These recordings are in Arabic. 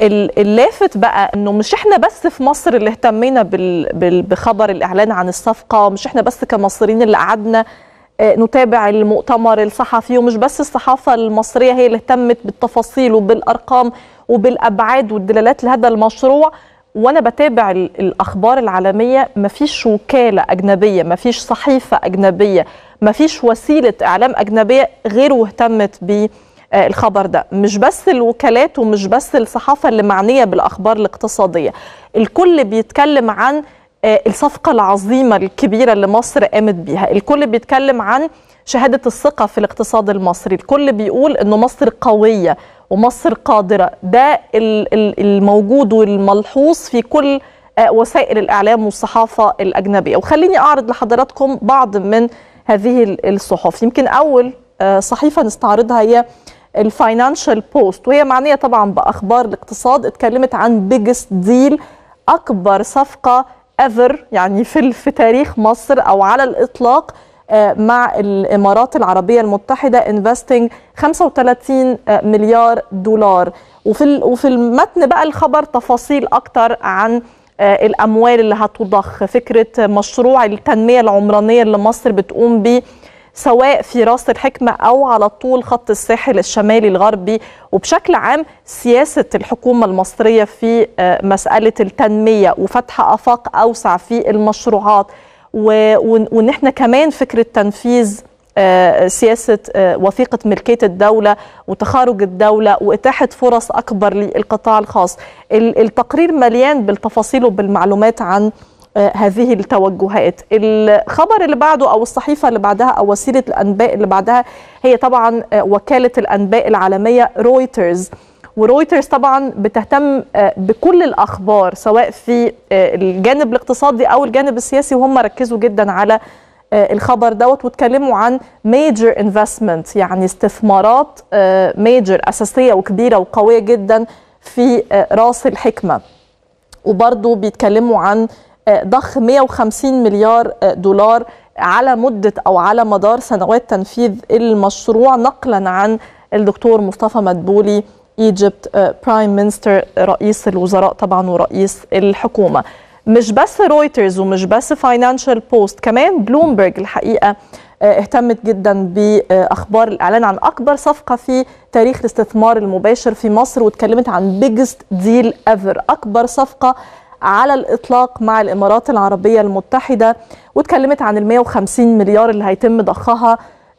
اللافت بقى انه مش إحنا بس في مصر اللي اهتمينا بخبر الإعلان عن الصفقة مش إحنا بس كمصريين اللي قعدنا نتابع المؤتمر الصحفي ومش بس الصحافة المصرية هي اللي اهتمت بالتفاصيل وبالأرقام وبالأبعاد والدلالات لهذا المشروع. وأنا بتابع الأخبار العالمية مفيش وكالة أجنبية مفيش صحيفة أجنبية مفيش وسيلة إعلام أجنبية غير واهتمت بالخبر ده. مش بس الوكالات ومش بس الصحافة اللي معنية بالأخبار الاقتصادية. الكل بيتكلم عن الصفقة العظيمة الكبيرة اللي مصر قامت بيها. الكل بيتكلم عن شهادة الثقة في الاقتصاد المصري. الكل بيقول إنه مصر قوية ومصر قادرة. ده الموجود والملحوظ في كل وسائل الإعلام والصحافة الأجنبية. وخليني أعرض لحضراتكم بعض من هذه الصحف. يمكن أول صحيفة نستعرضها هي ال Financial Post وهي معنية طبعا بأخبار الاقتصاد اتكلمت عن biggest deal أكبر صفقة ever يعني في في تاريخ مصر أو على الإطلاق مع الإمارات العربية المتحدة investing 35 مليار دولار. وفي وفي المتن بقى الخبر تفاصيل أكتر عن الأموال اللي هتضخ. فكرة مشروع التنمية العمرانية اللي مصر بتقوم بيه سواء في راس الحكمة أو على طول خط الساحل الشمالي الغربي وبشكل عام سياسة الحكومة المصرية في مسألة التنمية وفتح آفاق أوسع في المشروعات وان إحنا كمان فكرة تنفيذ سياسة وثيقة ملكية الدولة وتخارج الدولة وإتاحة فرص أكبر للقطاع الخاص. التقرير مليان بالتفاصيل وبالمعلومات عن هذه التوجهات. الخبر اللي بعده أو الصحيفة اللي بعدها أو وسيلة الأنباء اللي بعدها هي طبعا وكالة الأنباء العالمية رويترز. ورويترز طبعا بتهتم بكل الأخبار سواء في الجانب الاقتصادي أو الجانب السياسي وهم ركزوا جدا على الخبر دوت واتكلموا عن major investment يعني استثمارات major أساسية وكبيرة وقوية جدا في رأس الحكمة وبرضه بيتكلموا عن ضخ 150 مليار دولار على مدة أو على مدار سنوات تنفيذ المشروع نقلا عن الدكتور مصطفى مدبولي Egypt Prime Minister رئيس الوزراء طبعا ورئيس الحكومة. مش بس رويترز ومش بس Financial Post كمان بلومبرج الحقيقة اهتمت جدا بأخبار الإعلان عن أكبر صفقة في تاريخ الاستثمار المباشر في مصر واتكلمت عن biggest deal ever أكبر صفقة على الإطلاق مع الإمارات العربية المتحدة واتكلمت عن ال 150 مليار اللي هيتم ضخها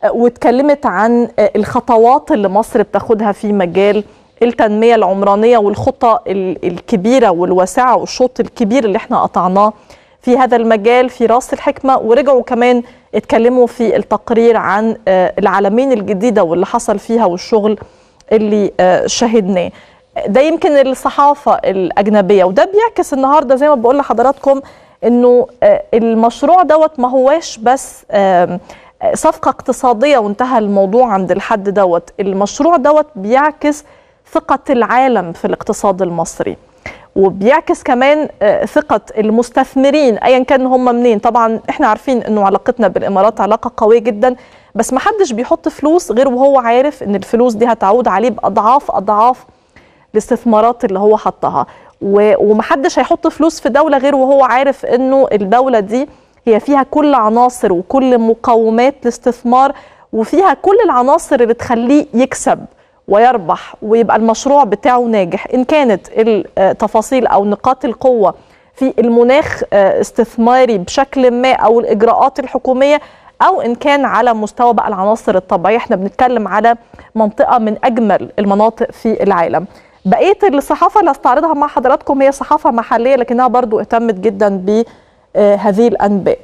واتكلمت عن الخطوات اللي مصر بتاخدها في مجال التنمية العمرانية والخطى الكبيرة والواسعة والشوط الكبير اللي إحنا قطعناه في هذا المجال في راس الحكمة. ورجعوا كمان اتكلموا في التقرير عن العالمين الجديدة واللي حصل فيها والشغل اللي شاهدناه ده يمكن الصحافة الأجنبية وده بيعكس النهارده زي ما بقول لحضراتكم إنه المشروع دوت ما هواش بس صفقة اقتصادية وانتهى الموضوع عند الحد دوت المشروع دوت بيعكس ثقة العالم في الاقتصاد المصري وبيعكس كمان ثقة المستثمرين أيا كان هم منين. طبعا إحنا عارفين أنه علاقتنا بالإمارات علاقة قوية جدا بس ما حدش بيحط فلوس غير وهو عارف أن الفلوس دي هتعود عليه بأضعاف أضعاف الاستثمارات اللي هو حطها. ومحدش هيحط فلوس في دولة غير وهو عارف أنه الدولة دي هي فيها كل عناصر وكل مقومات الاستثمار وفيها كل العناصر اللي تخليه يكسب ويربح ويبقى المشروع بتاعه ناجح. إن كانت التفاصيل أو نقاط القوة في المناخ استثماري بشكل ما أو الإجراءات الحكومية أو إن كان على مستوى بقى العناصر الطبيعية. إحنا بنتكلم على منطقة من أجمل المناطق في العالم. بقية الصحافة اللي استعرضها مع حضراتكم هي صحافة محلية لكنها برضو اهتمت جدا بهذه الأنباء.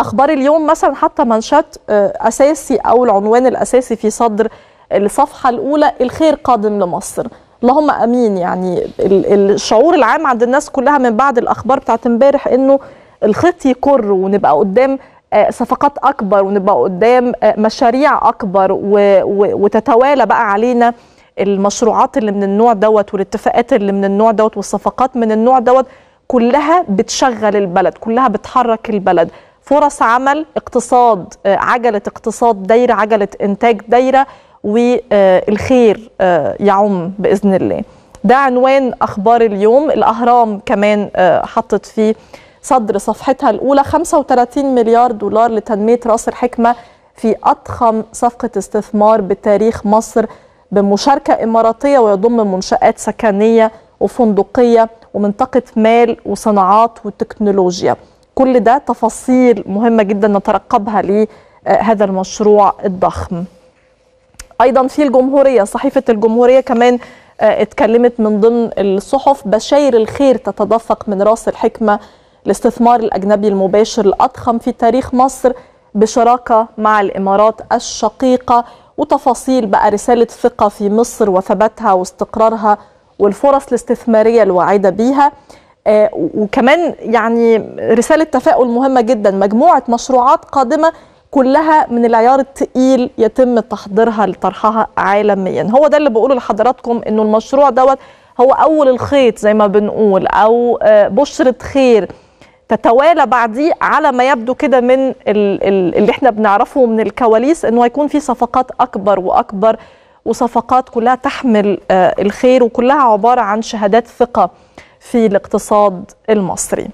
أخبار اليوم مثلا حتى منشات أساسي أو العنوان الأساسي في صدر الصفحة الأولى الخير قادم لمصر. اللهم آمين. يعني الشعور العام عند الناس كلها من بعد الأخبار بتاعت امبارح إنه الخيط يكر ونبقى قدام صفقات أكبر ونبقى قدام مشاريع أكبر وتتوالى بقى علينا المشروعات اللي من النوع دوت والاتفاقات اللي من النوع دوت والصفقات من النوع دوت كلها بتشغل البلد كلها بتحرك البلد. فرص عمل اقتصاد عجلة اقتصاد دايرة عجلة إنتاج دايرة والخير يعم بإذن الله. ده عنوان أخبار اليوم. الأهرام كمان حطت فيه صدر صفحتها الأولى. 35 مليار دولار لتنمية رأس الحكمة في أضخم صفقة استثمار بتاريخ مصر. بمشاركة إماراتية ويضم منشآت سكنية وفندقية ومنطقة مال وصناعات وتكنولوجيا. كل ده تفاصيل مهمة جدا نترقبها لهذا المشروع الضخم. أيضا في الجمهورية صحيفة الجمهورية كمان اتكلمت من ضمن الصحف بشاير الخير تتدفق من راس الحكمة الاستثمار الأجنبي المباشر الأضخم في تاريخ مصر بشراكة مع الإمارات الشقيقة. وتفاصيل بقى رسالة ثقة في مصر وثباتها واستقرارها والفرص الاستثمارية الواعدة بيها. آه وكمان يعني رسالة تفاؤل مهمة جدا. مجموعة مشروعات قادمة كلها من العيار الثقيل يتم تحضيرها لطرحها عالميا. هو ده اللي بقوله لحضراتكم إنه المشروع دوت هو أول الخيط زي ما بنقول أو آه بشرة خير. تتوالى بعديه على ما يبدو كده من اللي إحنا بنعرفه من الكواليس إنه هيكون في صفقات أكبر وأكبر وصفقات كلها تحمل الخير وكلها عبارة عن شهادات ثقة في الاقتصاد المصري.